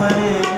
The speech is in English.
परे